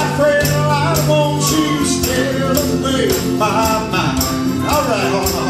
my friend, I want you still to make my mind. Alright, hold on.